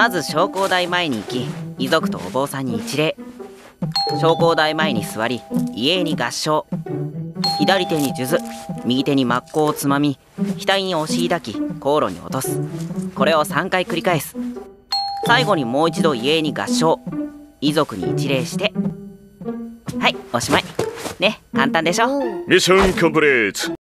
まず昇降台前に行き遺族とお坊さんに一礼。昇降台前に座り遺影に合掌。左手に数珠右手に真っ向をつまみ額に押し抱き航路に落とす。これを3回繰り返す。最後にもう一度遺影に合掌。遺族に一礼して。はいおしまい。ね簡単でしょ？ミッションコンプリート